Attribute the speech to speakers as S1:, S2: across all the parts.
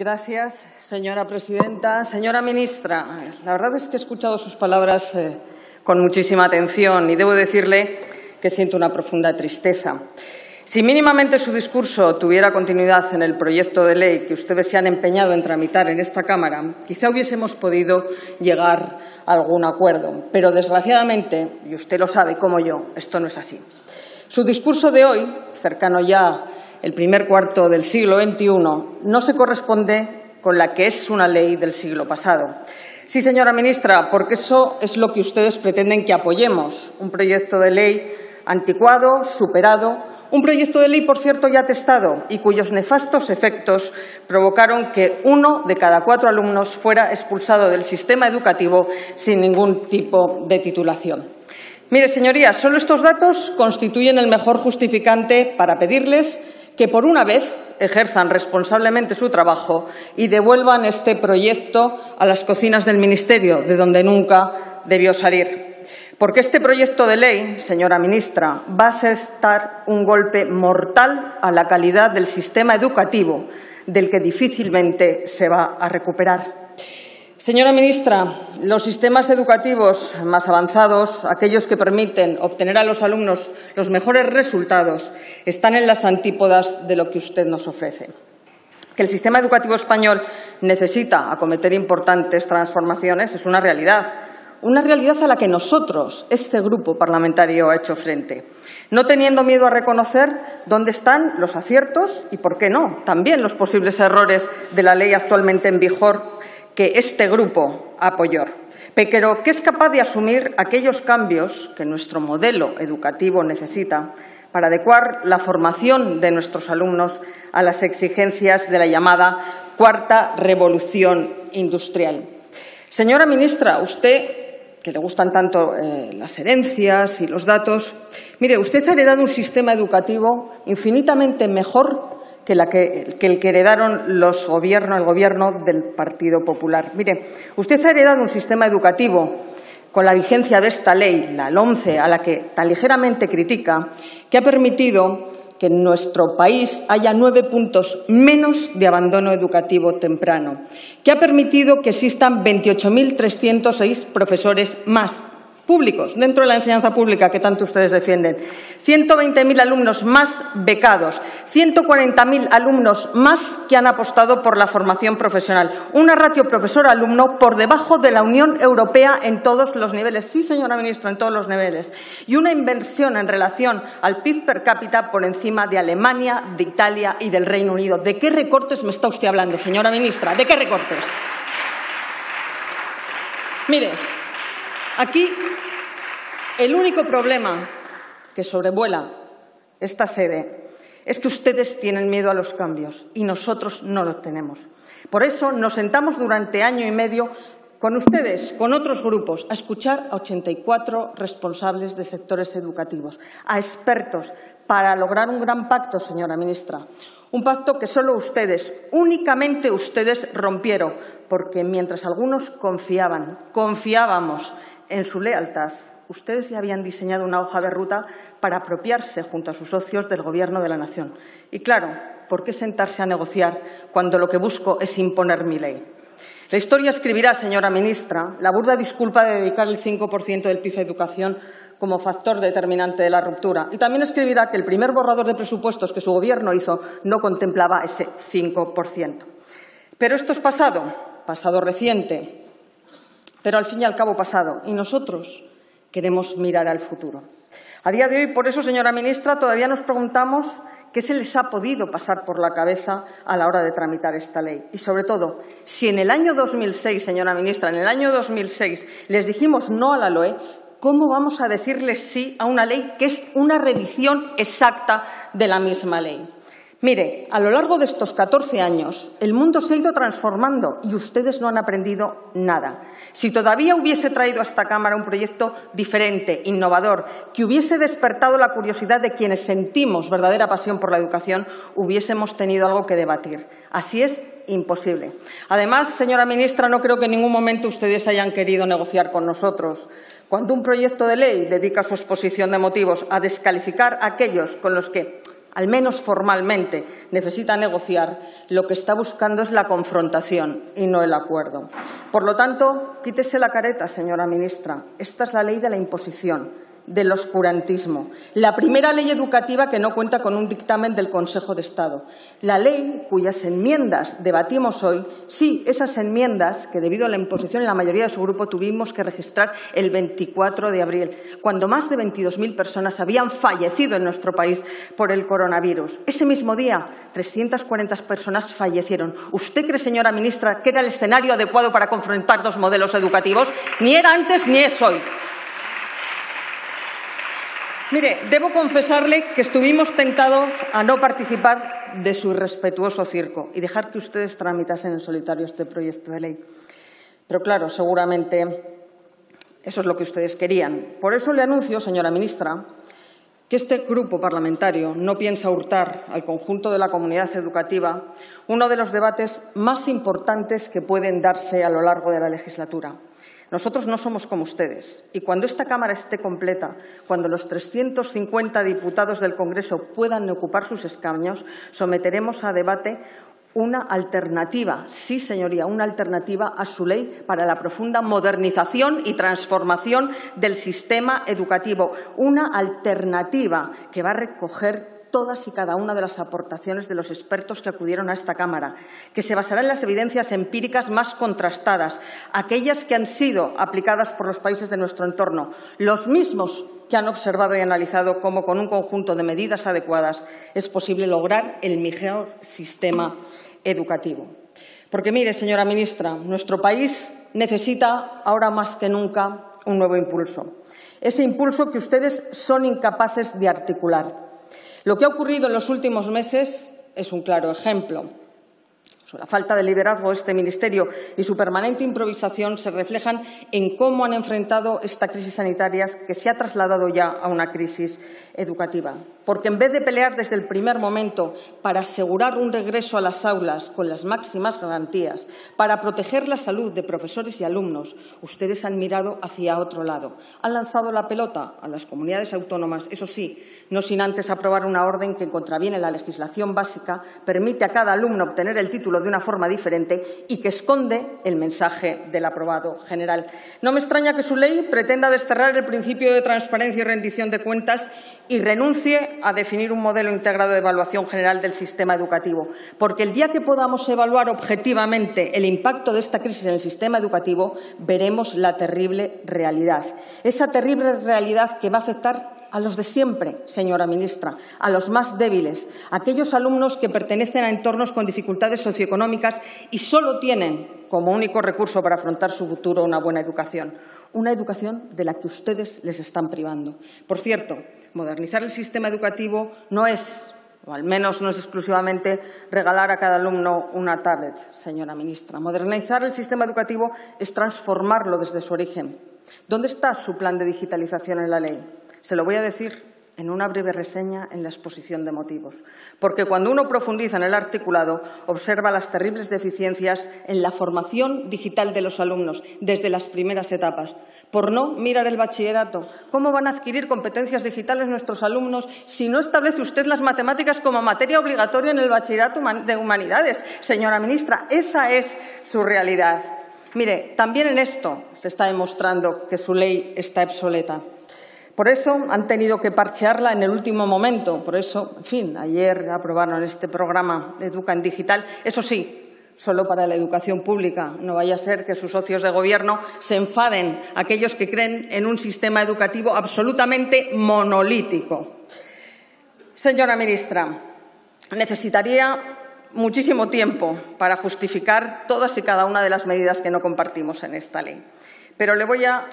S1: Gracias, señora presidenta. Señora ministra, la verdad es que he escuchado sus palabras eh, con muchísima atención y debo decirle que siento una profunda tristeza. Si mínimamente su discurso tuviera continuidad en el proyecto de ley que ustedes se han empeñado en tramitar en esta Cámara, quizá hubiésemos podido llegar a algún acuerdo. Pero, desgraciadamente, y usted lo sabe como yo, esto no es así. Su discurso de hoy, cercano ya el primer cuarto del siglo XXI, no se corresponde con la que es una ley del siglo pasado. Sí, señora ministra, porque eso es lo que ustedes pretenden que apoyemos, un proyecto de ley anticuado, superado, un proyecto de ley, por cierto, ya testado y cuyos nefastos efectos provocaron que uno de cada cuatro alumnos fuera expulsado del sistema educativo sin ningún tipo de titulación. Mire, señorías, solo estos datos constituyen el mejor justificante para pedirles que, por una vez, ejerzan responsablemente su trabajo y devuelvan este proyecto a las cocinas del Ministerio, de donde nunca debió salir. Porque este proyecto de ley, señora ministra, va a estar un golpe mortal a la calidad del sistema educativo, del que difícilmente se va a recuperar. Señora ministra, los sistemas educativos más avanzados, aquellos que permiten obtener a los alumnos los mejores resultados, están en las antípodas de lo que usted nos ofrece. Que el sistema educativo español necesita acometer importantes transformaciones es una realidad, una realidad a la que nosotros, este grupo parlamentario, ha hecho frente, no teniendo miedo a reconocer dónde están los aciertos y, por qué no, también los posibles errores de la ley actualmente en vigor que este grupo apoyó, pero que es capaz de asumir aquellos cambios que nuestro modelo educativo necesita para adecuar la formación de nuestros alumnos a las exigencias de la llamada cuarta revolución industrial. Señora ministra, usted, que le gustan tanto eh, las herencias y los datos, mire, usted ha heredado un sistema educativo infinitamente mejor que, el que heredaron los gobiernos, el gobierno del Partido Popular. Mire, usted ha heredado un sistema educativo con la vigencia de esta ley, la LOMCE, a la que tan ligeramente critica, que ha permitido que en nuestro país haya nueve puntos menos de abandono educativo temprano, que ha permitido que existan 28.306 profesores más públicos, dentro de la enseñanza pública que tanto ustedes defienden. 120.000 alumnos más becados, 140.000 alumnos más que han apostado por la formación profesional. Una ratio profesor-alumno por debajo de la Unión Europea en todos los niveles. Sí, señora ministra, en todos los niveles. Y una inversión en relación al PIB per cápita por encima de Alemania, de Italia y del Reino Unido. ¿De qué recortes me está usted hablando, señora ministra? ¿De qué recortes? Mire, Aquí el único problema que sobrevuela esta sede es que ustedes tienen miedo a los cambios y nosotros no los tenemos. Por eso nos sentamos durante año y medio con ustedes, con otros grupos, a escuchar a 84 responsables de sectores educativos, a expertos, para lograr un gran pacto, señora ministra. Un pacto que solo ustedes, únicamente ustedes rompieron, porque mientras algunos confiaban, confiábamos en su lealtad, ustedes ya habían diseñado una hoja de ruta para apropiarse junto a sus socios del Gobierno de la Nación. Y claro, ¿por qué sentarse a negociar cuando lo que busco es imponer mi ley? La historia escribirá, señora ministra, la burda disculpa de dedicar el 5% del PIB a educación como factor determinante de la ruptura. Y también escribirá que el primer borrador de presupuestos que su Gobierno hizo no contemplaba ese 5%. Pero esto es pasado, pasado reciente pero al fin y al cabo pasado, y nosotros queremos mirar al futuro. A día de hoy, por eso, señora ministra, todavía nos preguntamos qué se les ha podido pasar por la cabeza a la hora de tramitar esta ley. Y, sobre todo, si en el año 2006, señora ministra, en el año 2006 les dijimos no a la LOE, ¿cómo vamos a decirles sí a una ley que es una reedición exacta de la misma ley? Mire, a lo largo de estos 14 años, el mundo se ha ido transformando y ustedes no han aprendido nada. Si todavía hubiese traído a esta Cámara un proyecto diferente, innovador, que hubiese despertado la curiosidad de quienes sentimos verdadera pasión por la educación, hubiésemos tenido algo que debatir. Así es, imposible. Además, señora ministra, no creo que en ningún momento ustedes hayan querido negociar con nosotros. Cuando un proyecto de ley dedica su exposición de motivos a descalificar a aquellos con los que al menos formalmente, necesita negociar, lo que está buscando es la confrontación y no el acuerdo. Por lo tanto, quítese la careta, señora ministra. Esta es la ley de la imposición del oscurantismo, la primera ley educativa que no cuenta con un dictamen del Consejo de Estado, la ley cuyas enmiendas debatimos hoy, sí, esas enmiendas que debido a la imposición en la mayoría de su grupo tuvimos que registrar el 24 de abril, cuando más de 22.000 personas habían fallecido en nuestro país por el coronavirus. Ese mismo día, 340 personas fallecieron. ¿Usted cree, señora ministra, que era el escenario adecuado para confrontar dos modelos educativos? Ni era antes ni es hoy. Mire, debo confesarle que estuvimos tentados a no participar de su irrespetuoso circo y dejar que ustedes tramitasen en solitario este proyecto de ley. Pero claro, seguramente eso es lo que ustedes querían. Por eso le anuncio, señora ministra, que este grupo parlamentario no piensa hurtar al conjunto de la comunidad educativa uno de los debates más importantes que pueden darse a lo largo de la legislatura. Nosotros no somos como ustedes. Y cuando esta Cámara esté completa, cuando los 350 diputados del Congreso puedan ocupar sus escaños, someteremos a debate una alternativa, sí, señoría, una alternativa a su ley para la profunda modernización y transformación del sistema educativo. Una alternativa que va a recoger todas y cada una de las aportaciones de los expertos que acudieron a esta Cámara, que se basará en las evidencias empíricas más contrastadas, aquellas que han sido aplicadas por los países de nuestro entorno, los mismos que han observado y analizado cómo con un conjunto de medidas adecuadas es posible lograr el mejor sistema educativo. Porque, mire, señora ministra, nuestro país necesita ahora más que nunca un nuevo impulso. Ese impulso que ustedes son incapaces de articular lo que ha ocurrido en los últimos meses es un claro ejemplo. La falta de liderazgo de este Ministerio y su permanente improvisación se reflejan en cómo han enfrentado esta crisis sanitaria que se ha trasladado ya a una crisis educativa. Porque en vez de pelear desde el primer momento para asegurar un regreso a las aulas con las máximas garantías, para proteger la salud de profesores y alumnos, ustedes han mirado hacia otro lado. Han lanzado la pelota a las comunidades autónomas, eso sí, no sin antes aprobar una orden que contraviene la legislación básica, permite a cada alumno obtener el título de una forma diferente y que esconde el mensaje del aprobado general. No me extraña que su ley pretenda desterrar el principio de transparencia y rendición de cuentas y renuncie a definir un modelo integrado de evaluación general del sistema educativo, porque el día que podamos evaluar objetivamente el impacto de esta crisis en el sistema educativo, veremos la terrible realidad. Esa terrible realidad que va a afectar a los de siempre, señora ministra, a los más débiles, a aquellos alumnos que pertenecen a entornos con dificultades socioeconómicas y solo tienen como único recurso para afrontar su futuro una buena educación, una educación de la que ustedes les están privando. Por cierto, modernizar el sistema educativo no es o al menos no es exclusivamente regalar a cada alumno una tablet, señora ministra. Modernizar el sistema educativo es transformarlo desde su origen. ¿Dónde está su plan de digitalización en la ley? Se lo voy a decir en una breve reseña en la exposición de motivos, porque cuando uno profundiza en el articulado observa las terribles deficiencias en la formación digital de los alumnos desde las primeras etapas. Por no mirar el bachillerato, ¿cómo van a adquirir competencias digitales nuestros alumnos si no establece usted las matemáticas como materia obligatoria en el bachillerato de humanidades? Señora ministra, esa es su realidad. Mire, también en esto se está demostrando que su ley está obsoleta. Por eso han tenido que parchearla en el último momento. Por eso, en fin, ayer aprobaron este programa Educa en Digital. Eso sí, solo para la educación pública. No vaya a ser que sus socios de gobierno se enfaden, aquellos que creen en un sistema educativo absolutamente monolítico. Señora ministra, necesitaría muchísimo tiempo para justificar todas y cada una de las medidas que no compartimos en esta ley. Pero le voy a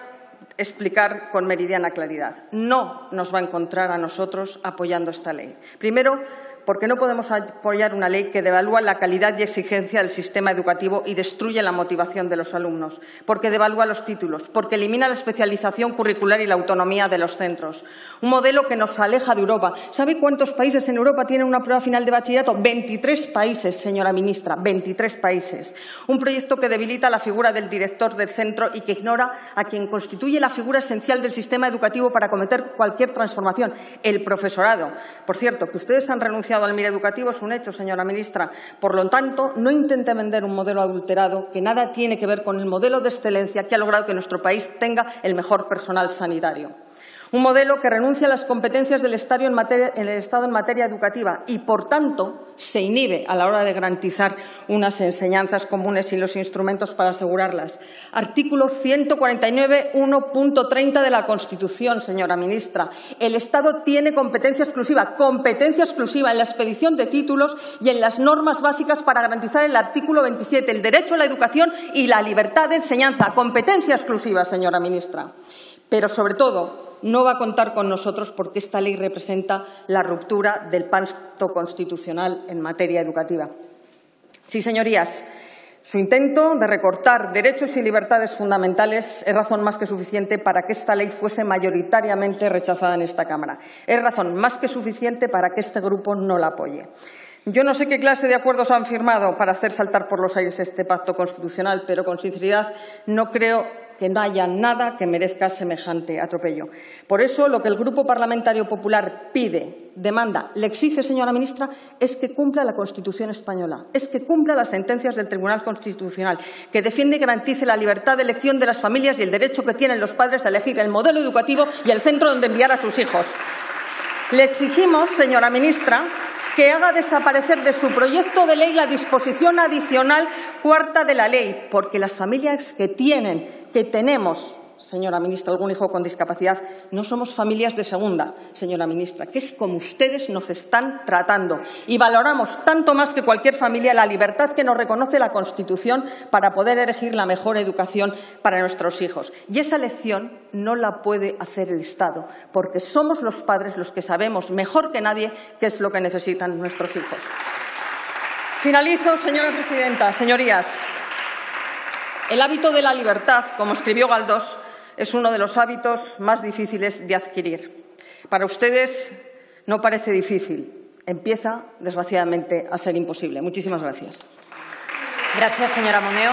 S1: explicar con meridiana claridad. No nos va a encontrar a nosotros apoyando esta ley. Primero, porque no podemos apoyar una ley que devalúa la calidad y exigencia del sistema educativo y destruye la motivación de los alumnos, porque devalúa los títulos, porque elimina la especialización curricular y la autonomía de los centros. Un modelo que nos aleja de Europa. ¿Sabe cuántos países en Europa tienen una prueba final de bachillerato? 23 países, señora ministra, 23 países. Un proyecto que debilita la figura del director del centro y que ignora a quien constituye la figura esencial del sistema educativo para cometer cualquier transformación, el profesorado. Por cierto, que ustedes han renunciado al MIR educativo es un hecho, señora ministra. Por lo tanto, no intente vender un modelo adulterado que nada tiene que ver con el modelo de excelencia que ha logrado que nuestro país tenga el mejor personal sanitario. Un modelo que renuncia a las competencias del Estado en materia, educativa y, por tanto, se inhibe a la hora de garantizar unas enseñanzas comunes y los instrumentos para asegurarlas. Artículo 149, 1.30 de la Constitución, señora ministra. El Estado tiene competencia exclusiva, competencia exclusiva en la expedición de títulos y en las normas básicas para garantizar el artículo 27, el derecho a la educación y la libertad de enseñanza. Competencia exclusiva, señora ministra. Pero, sobre todo, no va a contar con nosotros porque esta ley representa la ruptura del pacto constitucional en materia educativa. Sí, señorías, su intento de recortar derechos y libertades fundamentales es razón más que suficiente para que esta ley fuese mayoritariamente rechazada en esta Cámara. Es razón más que suficiente para que este grupo no la apoye. Yo no sé qué clase de acuerdos han firmado para hacer saltar por los aires este pacto constitucional, pero con sinceridad no creo que no haya nada que merezca semejante atropello. Por eso, lo que el Grupo Parlamentario Popular pide, demanda, le exige, señora ministra, es que cumpla la Constitución española, es que cumpla las sentencias del Tribunal Constitucional, que defiende y garantice la libertad de elección de las familias y el derecho que tienen los padres a elegir el modelo educativo y el centro donde enviar a sus hijos. Le exigimos, señora ministra, que haga desaparecer de su proyecto de ley la disposición adicional cuarta de la ley, porque las familias que tienen que tenemos, señora ministra, algún hijo con discapacidad, no somos familias de segunda, señora ministra, que es como ustedes nos están tratando. Y valoramos tanto más que cualquier familia la libertad que nos reconoce la Constitución para poder elegir la mejor educación para nuestros hijos. Y esa elección no la puede hacer el Estado, porque somos los padres los que sabemos mejor que nadie qué es lo que necesitan nuestros hijos. Finalizo, señora presidenta, señorías. El hábito de la libertad, como escribió Galdós, es uno de los hábitos más difíciles de adquirir. Para ustedes no parece difícil, empieza, desgraciadamente, a ser imposible. Muchísimas gracias.
S2: Gracias, señora Moneo.